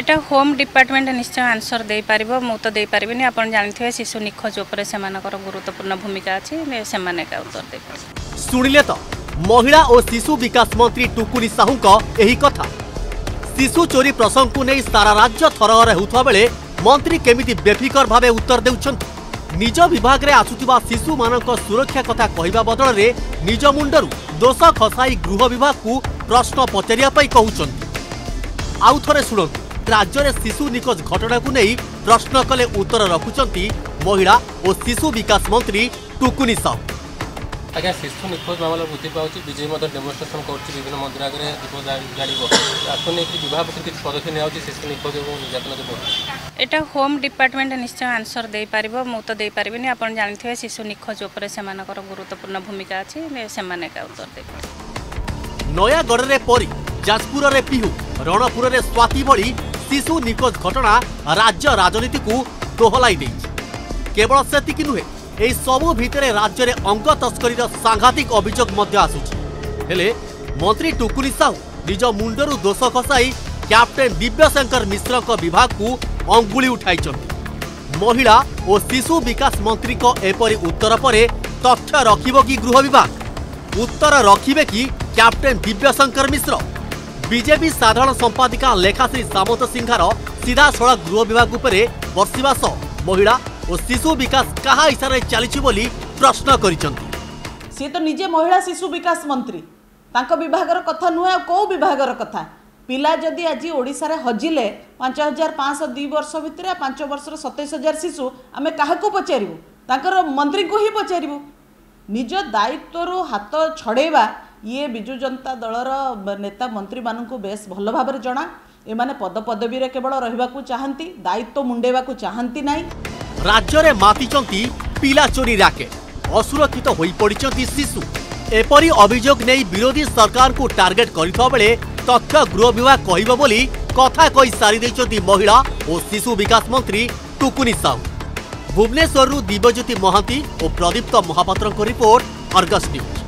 এটা home department নিশ্চয় answer দেইপারিব মু তো দেইপারিবিনি আপন জানিথিবে শিশু নিখোজ উপরে সেমানকর গুরুত্বপূর্ণ ভূমিকা আছে সেমানে কা উত্তর দেইপারিব শুনিলে তো মহিলা ও শিশু বিকাশ মন্ত্রী টুকুনি সাহুঙ্ক এই কথা শিশু চোরি প্রসঙ্গকু নেই সারা রাজ্য থরহর হেউথিবা বেলে মন্ত্রী কেমিতি বেফিকর ভাবে উত্তর দেউছন্তি নিজ বিভাগে আসুথিবা শিশুমানঙ্ক সুরক্ষা কথা কহিবা বদলরে নিজ মুন্ডরু দোষ খসাই গৃহ বিভাগকু প্রশ্ন পচারিয়া পাই কহুছন্তি আউ থরে শুনন্তু রাজ্যের শিশু নিখোঁজ ঘটনাকে নিয়ে প্রশ্ন কলে উত্তর রাখুচার মহিলা ও শিশু বিকাশ মন্ত্রী টুকুনি সাউ আজ্ঞা শিশু নিখোঁজ মামলা বৃদ্ধি পাচ্ছে বিজেপি মধ্যে ডেমোনস্ট্রেসন করছে বিভিন্ন মন্দির আগে দীপ জাড়ব তাকে নিয়ে বিভাগ প্রতি কিছু পদক্ষেপ নেওয়া হচ্ছে শিশু নিখোঁজ এবং নির্যাতনা যে এটা হোম ডিপার্টমেন্ট নিশ্চয় আনসর দেইপারিব মু তো দেইপারিবিনি আপনার জানিথিবে শিশু নিখোঁজ উপরে সেমানকর গুরুত্বপূর্ণ ভূমিকা আছে সেমানে একা উত্তর দেবে নয়াগড়ের পরি যাজপুরের পিহু রণপুরের স্বাতি ভি ଶିଶୁ ନିଖୋଜ ଘଟଣା ରାଜ୍ୟ ରାଜନୀତିକୁ ଦୋହଲାଇ ଦେଇଛି କେବଳ ସେତିକି ନୁହେଁ ଏହି ସବୁ ଭିତରେ ରାଜ୍ୟରେ ଅଙ୍ଗ ତସ୍କରୀର ସାଂଘାତିକ ଅଭିଯୋଗ ମଧ୍ୟ ଆସୁଛି ହେଲେ ମନ୍ତ୍ରୀ ଟୁକୁନି ସାହୁ ନିଜ ମୁଣ୍ଡରୁ ଦୋଷ ଖସାଇ କ୍ୟାପ୍ଟେନ୍ ଦିବ୍ୟଶଙ୍କର ମିଶ୍ରଙ୍କ ବିଭାଗକୁ ଅଙ୍ଗୁଳି ଉଠାଇଛନ୍ତି ମହିଳା ଓ ଶିଶୁ ବିକାଶ ମନ୍ତ୍ରୀଙ୍କ ଏପରି ଉତ୍ତର ପରେ ତଥ୍ୟ ରଖିବ କି ଗୃହ ବିଭାଗ ଉତ୍ତର ରଖିବେ କି କ୍ୟାପ୍ଟେନ୍ ଦିବ୍ୟଶଙ୍କର ମିଶ୍ର ବିଜେପି ସାଧାରଣ ସମ୍ପାଦିକା ଲେଖାଶ୍ରୀ ସାମନ୍ତ ସିଂହାର ସିଧାସଳଖ ଗୃହ ବିଭାଗ ଉପରେ ବର୍ଷିବା ସହ ମହିଳା ଓ ଶିଶୁ ବିକାଶ କାହା ହିସାବରେ ଚାଲିଛି ବୋଲି ପ୍ରଶ୍ନ କରିଛନ୍ତି ସିଏ ତ ନିଜେ ମହିଳା ଶିଶୁ ବିକାଶ ମନ୍ତ୍ରୀ ତାଙ୍କ ବିଭାଗର କଥା ନୁହେଁ ଆଉ କେଉଁ ବିଭାଗର କଥା ପିଲା ଯଦି ଆଜି ଓଡ଼ିଶାରେ ହଜିଲେ ପାଞ୍ଚ ହଜାର ପାଞ୍ଚଶହ ଦୁଇ ବର୍ଷ ଭିତରେ ପାଞ୍ଚ ବର୍ଷର ସତେଇଶ ହଜାର ଶିଶୁ ଆମେ କାହାକୁ ପଚାରିବୁ ତାଙ୍କର ମନ୍ତ୍ରୀଙ୍କୁ ହିଁ ପଚାରିବୁ ନିଜ ଦାୟିତ୍ୱରୁ ହାତ ଛଡ଼େଇବା ଇଏ ବିଜୁ ଜନତା ଦଳର ନେତା ମନ୍ତ୍ରୀମାନଙ୍କୁ ବେଶ୍ ଭଲ ଭାବରେ ଜଣା ଏମାନେ ପଦପଦବୀରେ କେବଳ ରହିବାକୁ ଚାହାନ୍ତି ଦାୟିତ୍ୱ ମୁଣ୍ଡେଇବାକୁ ଚାହାନ୍ତି ନାହିଁ ରାଜ୍ୟରେ ମାତିଛନ୍ତି ପିଲା ଚୋରି ରାକେଟ୍ ଅସୁରକ୍ଷିତ ହୋଇପଡ଼ିଛନ୍ତି ଶିଶୁ ଏପରି ଅଭିଯୋଗ ନେଇ ବିରୋଧୀ ସରକାରଙ୍କୁ ଟାର୍ଗେଟ୍ କରିଥିବା ବେଳେ ତଥ୍ୟ ଗୃହ ବିଭାଗ କହିବ ବୋଲି କଥା କହି ସାରିଦେଇଛନ୍ତି ମହିଳା ଓ ଶିଶୁ ବିକାଶ ମନ୍ତ୍ରୀ ଟୁକୁନି ସାହୁ ଭୁବନେଶ୍ୱରରୁ ଦିବ୍ୟଜ୍ୟୋତି ମହାନ୍ତି ଓ ପ୍ରଦୀପ୍ତ ମହାପାତ୍ରଙ୍କ ରିପୋର୍ଟ ଅର୍ଗସ୍ ନ୍ୟୁଜ୍